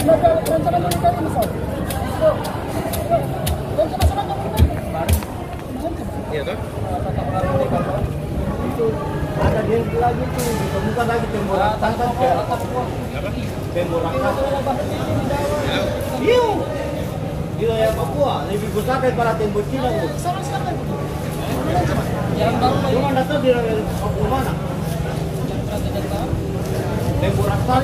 Iya kan? Ada yang lagi tuh, bukan lagi tembok rata kan? Tembok rata. Iya. Wilayah Papua lebih besar daripada tembok Cina. Sama sekali. Yang baru cuma datang di Papua mana? Tembok rata.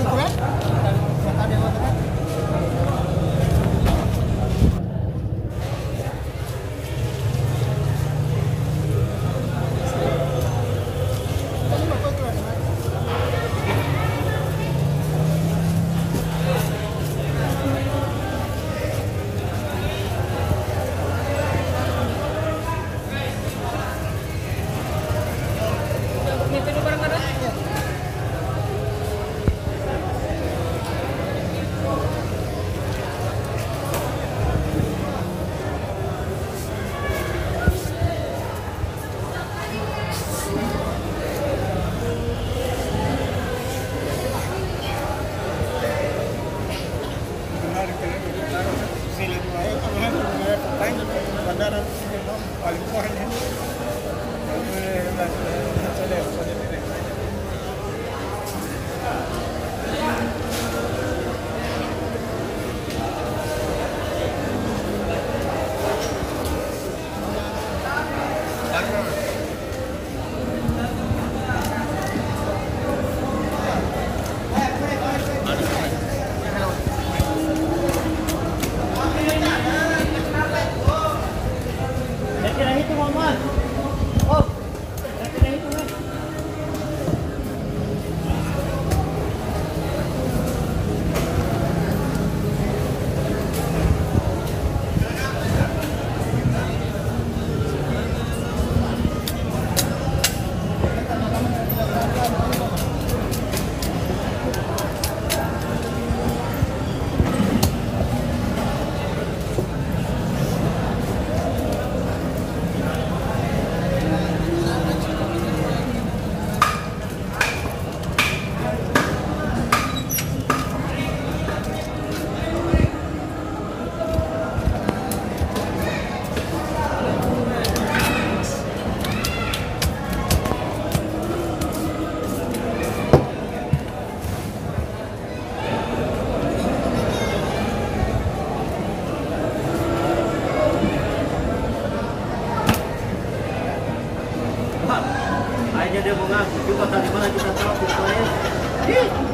devo lá, viu com a talimã aqui na tropa, isso aí. Ih!